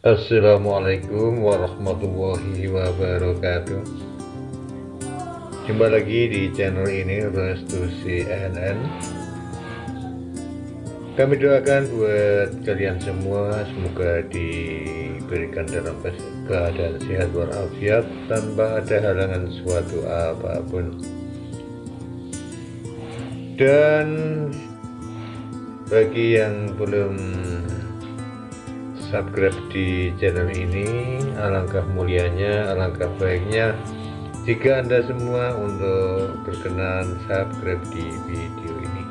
Assalamualaikum warahmatullahi wabarakatuh. Jumpa lagi di channel ini Restu CNN Kami doakan buat kalian semua Semoga diberikan dalam keadaan sehat walafiat Tanpa ada halangan suatu apa pun. Dan bagi yang belum subscribe di channel ini. Alangkah mulianya alangkah baiknya. Jika anda semua untuk berkenan subscribe di video ini.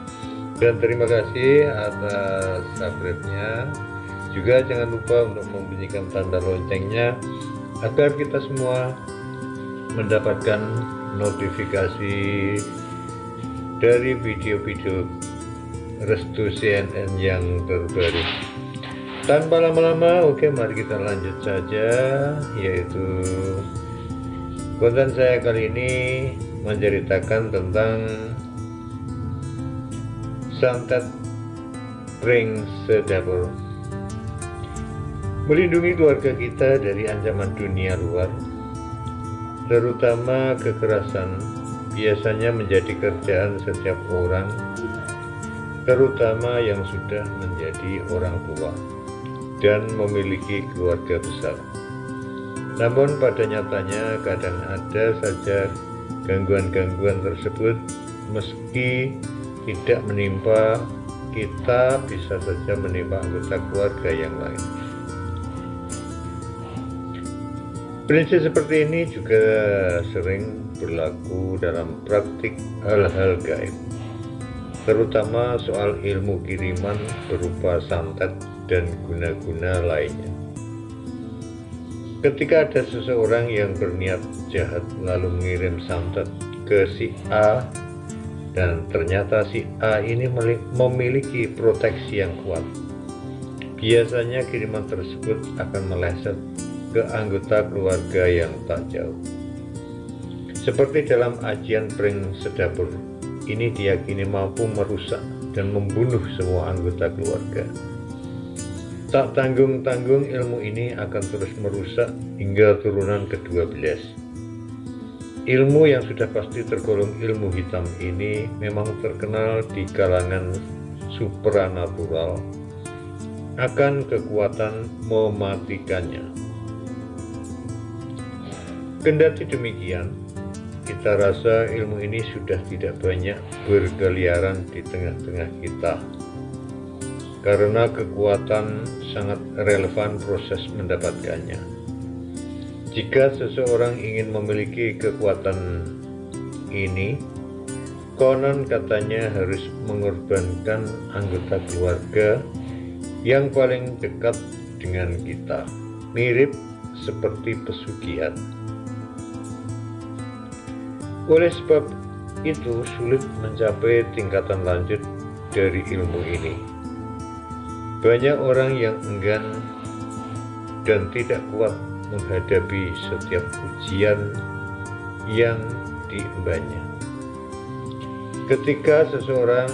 Dan terima kasih atas subscribe-nya. Juga jangan lupa untuk membunyikan tanda loncengnya agar kita semua mendapatkan notifikasi dari video-video restu CNN yang terbaru tanpa lama-lama oke mari kita lanjut saja yaitu konten saya kali ini menceritakan tentang santet ring sedapur melindungi keluarga kita dari ancaman dunia luar terutama kekerasan biasanya menjadi kerjaan setiap orang terutama yang sudah menjadi orang tua dan memiliki keluarga besar. Namun pada nyatanya kadang ada saja gangguan-gangguan tersebut meski tidak menimpa kita bisa saja menimpa anggota keluarga yang lain. Prinsip seperti ini juga sering berlaku dalam praktik hal-hal gaib, terutama soal ilmu kiriman berupa santet dan guna-guna lainnya. Ketika ada seseorang yang berniat jahat lalu mengirim santet ke si A dan ternyata si A ini memiliki proteksi yang kuat. Biasanya kiriman tersebut akan meleset ke anggota keluarga yang tak jauh. Seperti dalam ajian pring sedapur, ini diyakini mampu merusak dan membunuh semua anggota keluarga. Tak tanggung-tanggung ilmu ini akan terus merusak hingga turunan ke-12. Ilmu yang sudah pasti tergolong ilmu hitam ini memang terkenal di kalangan supranatural akan kekuatan mematikannya. Kendati demikian, kita rasa ilmu ini sudah tidak banyak berkeliaran di tengah-tengah kita karena kekuatan sangat relevan proses mendapatkannya. Jika seseorang ingin memiliki kekuatan ini, konon katanya harus mengorbankan anggota keluarga yang paling dekat dengan kita, mirip seperti pesugihan. Oleh sebab itu sulit mencapai tingkatan lanjut dari ilmu ini. Banyak orang yang enggan dan tidak kuat menghadapi setiap ujian yang diembannya. Ketika seseorang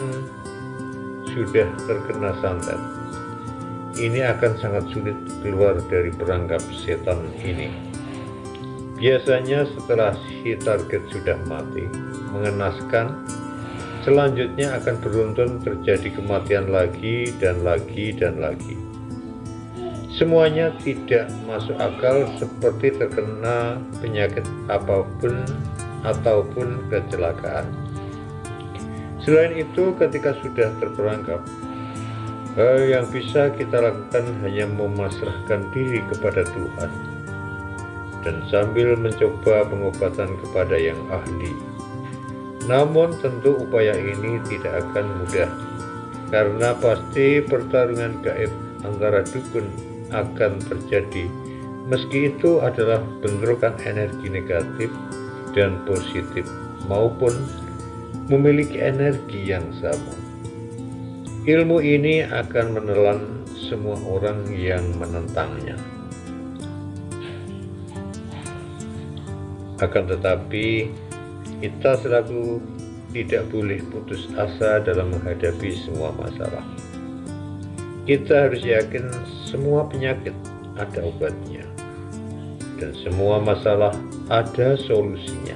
sudah terkena santet, ini akan sangat sulit keluar dari perangkap setan ini. Biasanya setelah si target sudah mati, mengenaskan Selanjutnya akan beruntun terjadi kematian lagi dan lagi dan lagi. Semuanya tidak masuk akal seperti terkena penyakit apa pun ataupun kecelakaan. Selain itu, ketika sudah terperangkap, hal yang bisa kita lakukan hanya memasrahkan diri kepada Tuhan dan sambil mencoba pengobatan kepada yang ahli namun tentu upaya ini tidak akan mudah karena pasti pertarungan gaib antara dukun akan terjadi meski itu adalah bentrokan energi negatif dan positif maupun memiliki energi yang sama. Ilmu ini akan menelan semua orang yang menentangnya. Akan tetapi, kita selalu tidak boleh putus asa dalam menghadapi semua masalah. Kita harus yakin semua penyakit ada obatnya. Dan semua masalah ada solusinya.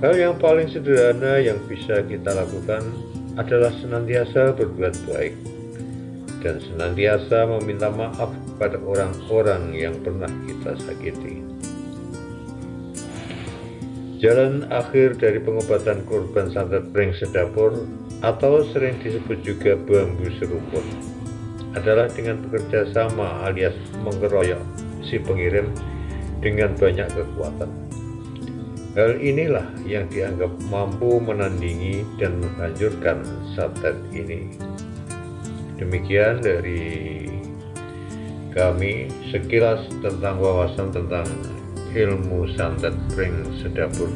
Hal yang paling sederhana yang bisa kita lakukan adalah senantiasa berbuat baik dan senantiasa meminta maaf kepada orang-orang yang pernah kita sakiti. Jalan akhir dari pengobatan korban santet pring sedapur atau sering disebut juga bambu serumpun adalah dengan bekerja sama alias mengeroyok si pengirim dengan banyak kekuatan. Hal inilah yang dianggap mampu menandingi dan menghancurkan santet ini. Demikian dari kami sekilas tentang wawasan tentang ilmu santet ring sedapur.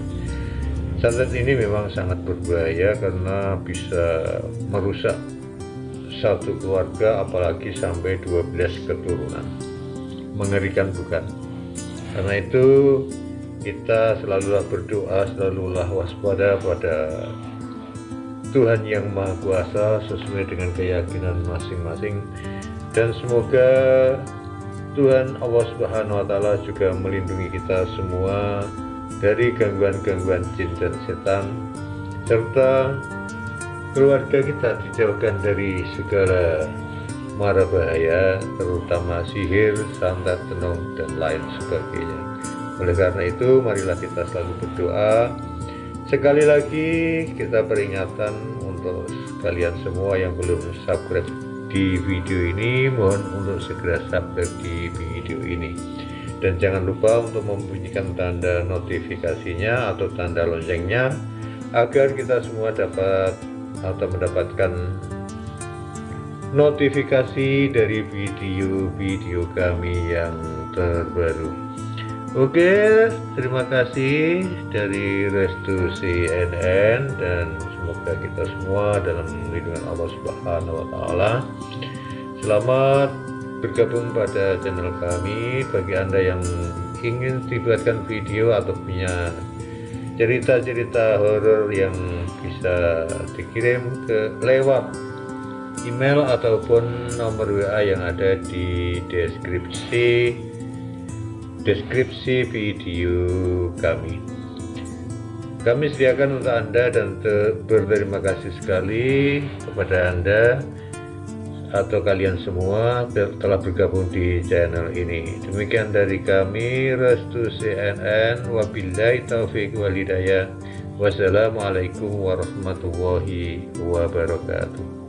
Santet ini memang sangat berbahaya karena bisa merusak satu keluarga apalagi sampai 12 keturunan. Mengerikan bukan? Karena itu kita selalulah berdoa, selalulah waspada pada Tuhan yang Maha Kuasa sesuai dengan keyakinan masing-masing dan semoga Tuhan Allah Subhanahu wa taala juga melindungi kita semua dari gangguan-gangguan jin dan setan serta keluarga kita dijauhkan dari segala mara bahaya terutama sihir, santet, tenung dan lain sebagainya. Oleh karena itu, marilah kita selalu berdoa. Sekali lagi, kita peringatan untuk kalian semua yang belum subscribe di video ini, mohon untuk segera subscribe di video ini. Dan jangan lupa untuk membunyikan tanda notifikasinya atau tanda loncengnya agar kita semua dapat atau mendapatkan notifikasi dari video-video kami yang terbaru. Oke, terima kasih dari Restu CNN dan semoga kita semua dalam lindungan Allah Subhanahu wa taala. Selamat bergabung pada channel kami bagi Anda yang ingin dibuatkan video atau punya cerita-cerita horor yang bisa dikirim ke lewat email ataupun nomor WA yang ada di deskripsi deskripsi video kami. Kami sediakan untuk Anda dan berterima kasih sekali kepada Anda atau kalian semua telah bergabung di channel ini. Demikian dari kami, Restu CNN, wabillahi taufiq walhidayah. Wassalamualaikum warahmatullahi wabarakatuh.